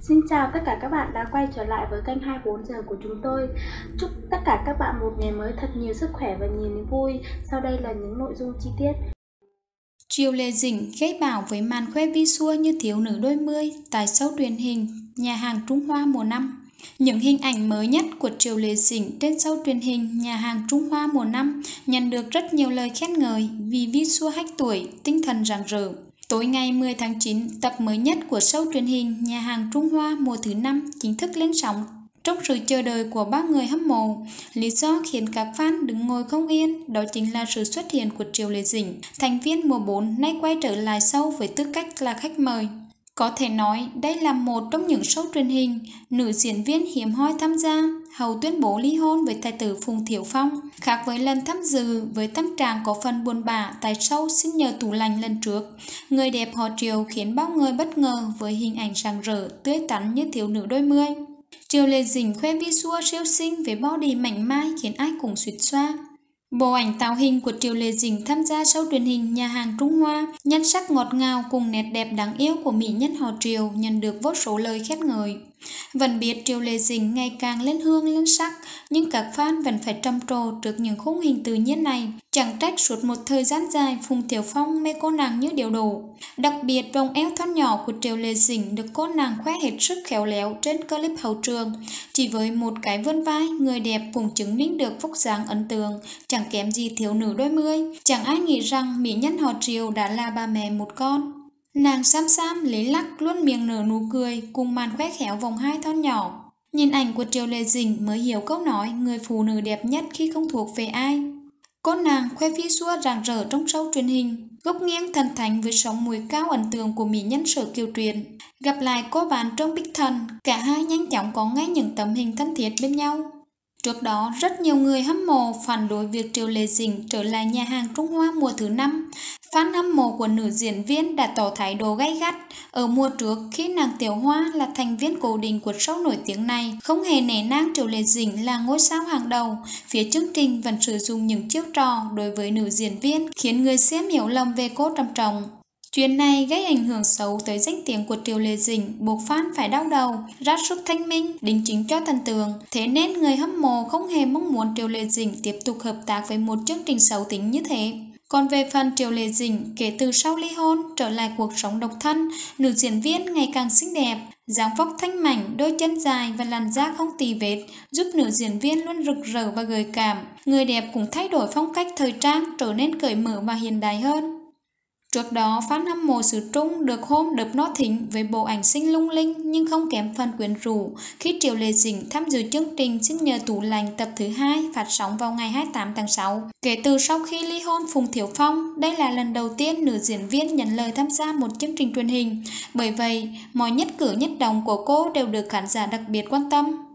Xin chào tất cả các bạn đã quay trở lại với kênh 24 giờ của chúng tôi. Chúc tất cả các bạn một ngày mới thật nhiều sức khỏe và nhiều niềm vui. Sau đây là những nội dung chi tiết. Triều Lê Dĩnh gây bảo với màn khoe vi xua như thiếu nữ đôi mươi tại sâu truyền hình Nhà hàng Trung Hoa mùa năm. Những hình ảnh mới nhất của Triều Lê Dĩnh trên sâu truyền hình Nhà hàng Trung Hoa mùa năm nhận được rất nhiều lời khen ngợi vì vi xua hách tuổi, tinh thần rạng rỡ. Tối ngày 10 tháng 9, tập mới nhất của show truyền hình Nhà hàng Trung Hoa mùa thứ 5 chính thức lên sóng trong sự chờ đợi của bao người hâm mộ. Lý do khiến các fan đứng ngồi không yên đó chính là sự xuất hiện của Triều Lê Dĩnh, thành viên mùa 4 nay quay trở lại sau với tư cách là khách mời. Có thể nói đây là một trong những show truyền hình nữ diễn viên hiếm hoi tham gia hầu tuyên bố ly hôn với tài tử Phùng Thiểu Phong. Khác với lần tham dự với tâm trạng có phần buồn bã tại show xin nhờ tủ lành lần trước, người đẹp họ Triều khiến bao người bất ngờ với hình ảnh rạng rỡ, tươi tắn như thiếu nữ đôi mươi. Triều Lê dình khoe visual siêu xinh với body mảnh mai khiến ai cũng suýt xoa. Bộ ảnh tạo hình của Triều Lê Dĩnh tham gia show truyền hình Nhà hàng Trung Hoa, nhan sắc ngọt ngào cùng nét đẹp đáng yêu của mỹ nhân họ Triều nhận được vô số lời khen ngợi. Vẫn biết Triều Lê Dĩnh ngày càng lên hương lên sắc, nhưng các fan vẫn phải trầm trồ trước những khung hình tự nhiên này. Chẳng trách suốt một thời gian dài Phùng Tiểu Phong mê cô nàng như điều đổ. Đặc biệt vòng eo thon nhỏ của Triều Lê Dĩnh được cô nàng khoe hết sức khéo léo trên clip hậu trường. Chỉ với một cái vươn vai, người đẹp cũng chứng minh được phúc dáng ấn tượng, chẳng kém gì thiếu nữ đôi mươi. Chẳng ai nghĩ rằng mỹ nhân họ Triều đã là bà mẹ một con. Nàng xăm xăm lấy lắc luôn miệng nở nụ cười cùng màn khoét khéo vòng hai thon nhỏ. Nhìn ảnh của Triều Lê Dĩnh mới hiểu câu nói người phụ nữ đẹp nhất khi không thuộc về ai. Cô nàng khoe phi xua rạng rỡ trong sâu truyền hình, gốc nghiêng thần thánh với sóng mùi cao ấn tượng của mỹ nhân sở kiều truyền. Gặp lại cô bạn trong Bích Thần, cả hai nhanh chóng có ngay những tấm hình thân thiết bên nhau. Trước đó, rất nhiều người hâm mộ phản đối việc Triều Lê Dĩnh trở lại nhà hàng Trung Hoa mùa thứ năm. Fan hâm mộ của nữ diễn viên đã tỏ thái độ gay gắt ở mùa trước khi nàng Tiểu Hoa là thành viên cố định của show nổi tiếng này, không hề nể nang triệu lệ Dĩnh là ngôi sao hàng đầu. Phía chương trình vẫn sử dụng những chiêu trò đối với nữ diễn viên khiến người xem hiểu lầm về cô trầm trọng. Chuyện này gây ảnh hưởng xấu tới danh tiếng của Triều Lê Dĩnh, buộc fan phải đau đầu, ra sức thanh minh, đính chính cho thần tượng. Thế nên người hâm mộ không hề mong muốn Triều Lê Dĩnh tiếp tục hợp tác với một chương trình xấu tính như thế. Còn về phần triệu lệ Dĩnh, kể từ sau ly hôn, trở lại cuộc sống độc thân, nữ diễn viên ngày càng xinh đẹp, dáng vóc thanh mảnh, đôi chân dài và làn da không tì vết, giúp nữ diễn viên luôn rực rỡ và gợi cảm. Người đẹp cũng thay đổi phong cách thời trang, trở nên cởi mở và hiện đại hơn. Trước đó, fan hâm mộ xứ Trung được hôm đập nó thính với bộ ảnh xinh lung linh nhưng không kém phần quyến rũ khi Triệu Lê Dĩnh tham dự chương trình Xin nhờ tủ lành tập thứ hai phát sóng vào ngày 28 tháng 6. Kể từ sau khi ly hôn Phùng Thiểu Phong, đây là lần đầu tiên nữ diễn viên nhận lời tham gia một chương trình truyền hình. Bởi vậy, mọi nhất cử nhất động của cô đều được khán giả đặc biệt quan tâm.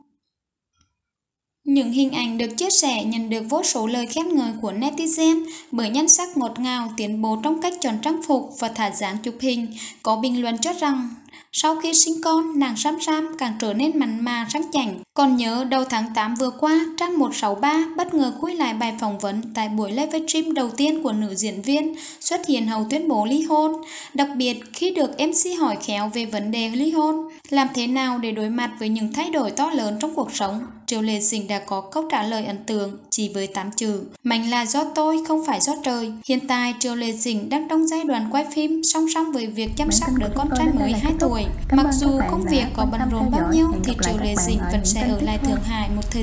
Những hình ảnh được chia sẻ nhận được vô số lời khen ngợi của netizen bởi nhan sắc ngọt ngào, tiến bộ trong cách chọn trang phục và thả dáng chụp hình. Có bình luận cho rằng sau khi sinh con, nàng Sam Sam càng trở nên mặn mà sáng chảnh. Còn nhớ đầu tháng 8 vừa qua, trang 163 bất ngờ khui lại bài phỏng vấn tại buổi live stream đầu tiên của nữ diễn viên xuất hiện hầu tuyên bố ly hôn. Đặc biệt khi được MC hỏi khéo về vấn đề ly hôn, làm thế nào để đối mặt với những thay đổi to lớn trong cuộc sống. Triều Lê Sinh đã có câu trả lời ấn tượng chỉ với 8 chữ. Mạnh là do tôi, không phải do trời. Hiện tại Triều Lê Sinh đang trong giai đoạn quay phim song song với việc chăm sóc đứa con trai mới 2 tuổi. Mặc dù công việc có bận rộn bao nhiêu thì Triều Lê Dĩnh vẫn sẽ ở lại Thượng Hải một thời